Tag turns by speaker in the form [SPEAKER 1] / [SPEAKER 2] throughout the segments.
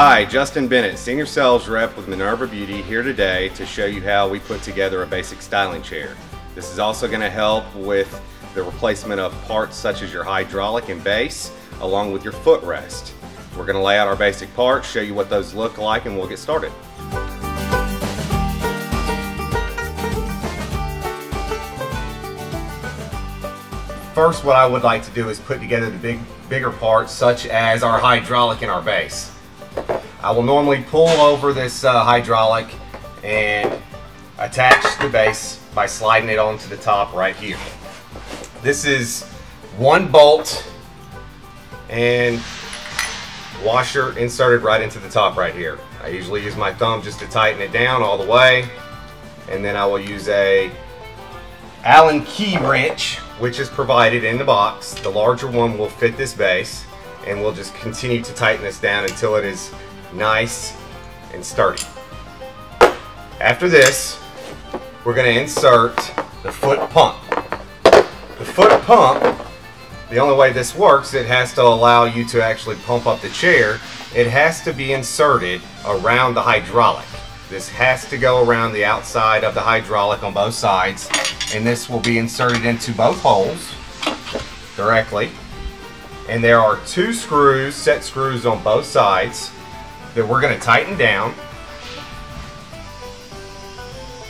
[SPEAKER 1] Hi, Justin Bennett, Senior Sales Rep with Minerva Beauty here today to show you how we put together a basic styling chair. This is also going to help with the replacement of parts such as your hydraulic and base along with your footrest. We're going to lay out our basic parts, show you what those look like and we'll get started. First what I would like to do is put together the big, bigger parts such as our hydraulic and our base. I will normally pull over this uh, hydraulic and attach the base by sliding it onto the top right here. This is one bolt and washer inserted right into the top right here. I usually use my thumb just to tighten it down all the way and then I will use a Allen key wrench which is provided in the box. The larger one will fit this base and we'll just continue to tighten this down until it is nice and sturdy. After this, we're going to insert the foot pump. The foot pump, the only way this works, it has to allow you to actually pump up the chair. It has to be inserted around the hydraulic. This has to go around the outside of the hydraulic on both sides and this will be inserted into both holes directly. And there are two screws, set screws on both sides that we're going to tighten down.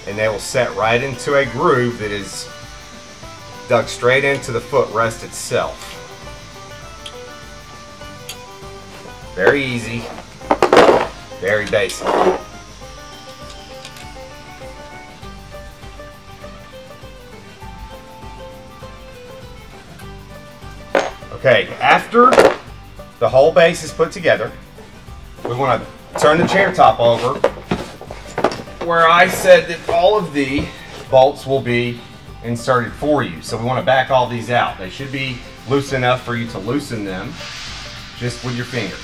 [SPEAKER 1] And they will set right into a groove that is dug straight into the footrest itself. Very easy, very basic. Okay, after the whole base is put together, we want to turn the chair top over where I said that all of the bolts will be inserted for you. So we want to back all these out. They should be loose enough for you to loosen them just with your fingers.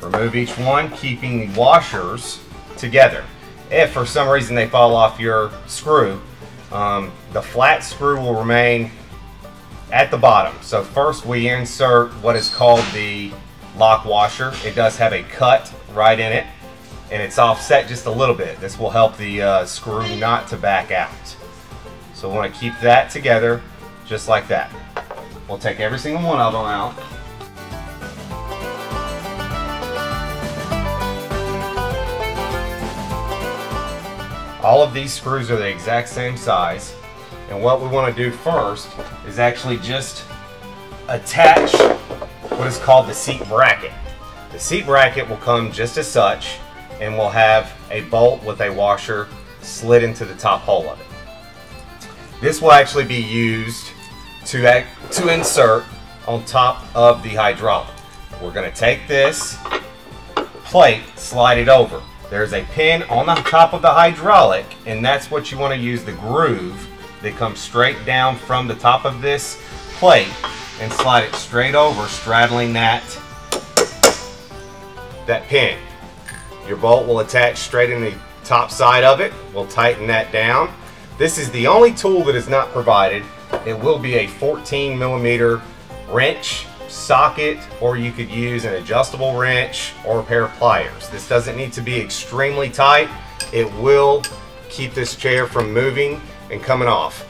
[SPEAKER 1] Remove each one, keeping the washers together. If for some reason they fall off your screw, um, the flat screw will remain at the bottom. So first we insert what is called the lock washer. It does have a cut right in it and it's offset just a little bit. This will help the uh, screw not to back out. So we want to keep that together just like that. We'll take every single one of them out. All of these screws are the exact same size. And what we want to do first is actually just attach what is called the seat bracket. The seat bracket will come just as such and will have a bolt with a washer slid into the top hole of it. This will actually be used to, act, to insert on top of the hydraulic. We're going to take this plate, slide it over. There's a pin on the top of the hydraulic, and that's what you want to use the groove that comes straight down from the top of this plate and slide it straight over, straddling that, that pin. Your bolt will attach straight in the top side of it. We'll tighten that down. This is the only tool that is not provided. It will be a 14 millimeter wrench socket or you could use an adjustable wrench or a pair of pliers. This doesn't need to be extremely tight. It will keep this chair from moving and coming off.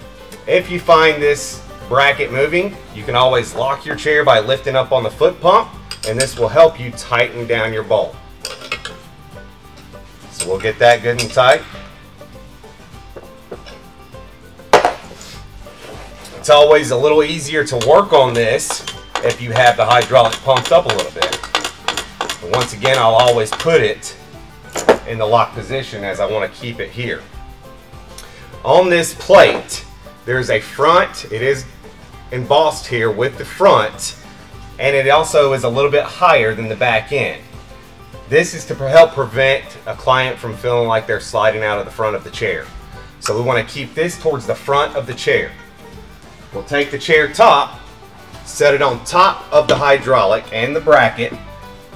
[SPEAKER 1] If you find this bracket moving, you can always lock your chair by lifting up on the foot pump and this will help you tighten down your bolt. So we'll get that good and tight. It's always a little easier to work on this if you have the hydraulic pumped up a little bit. But once again, I'll always put it in the lock position as I want to keep it here. On this plate, there's a front, it is embossed here with the front, and it also is a little bit higher than the back end. This is to help prevent a client from feeling like they're sliding out of the front of the chair. So we want to keep this towards the front of the chair. We'll take the chair top set it on top of the hydraulic and the bracket,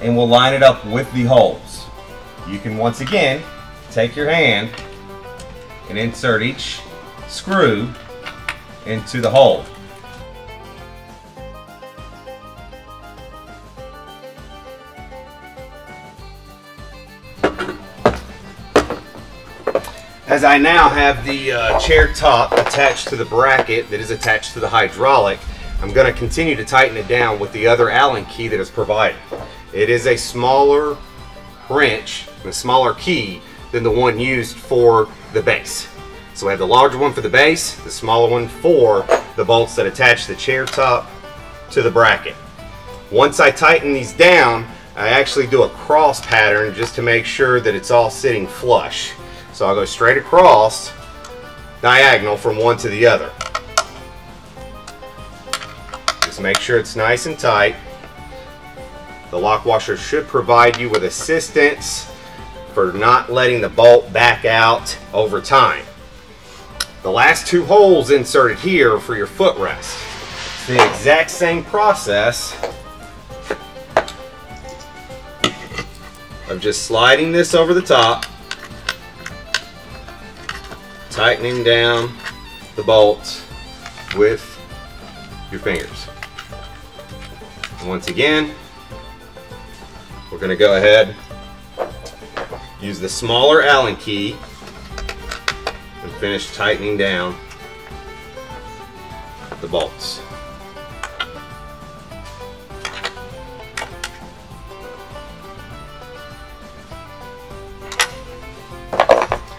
[SPEAKER 1] and we'll line it up with the holes. You can once again take your hand and insert each screw into the hole. As I now have the uh, chair top attached to the bracket that is attached to the hydraulic, I'm going to continue to tighten it down with the other Allen key that is provided. It is a smaller wrench, a smaller key, than the one used for the base. So I have the larger one for the base, the smaller one for the bolts that attach the chair top to the bracket. Once I tighten these down, I actually do a cross pattern just to make sure that it's all sitting flush. So I'll go straight across, diagonal from one to the other. Just make sure it's nice and tight. The lock washer should provide you with assistance for not letting the bolt back out over time. The last two holes inserted here for your footrest. It's the exact same process of just sliding this over the top tightening down the bolts with your fingers. once again, we're going to go ahead use the smaller Allen key and finish tightening down the bolts.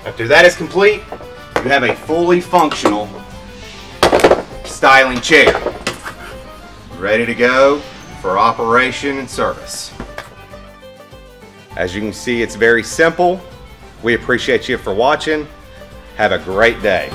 [SPEAKER 1] After that is complete, you have a fully functional styling chair ready to go for operation and service. As you can see, it's very simple. We appreciate you for watching. Have a great day.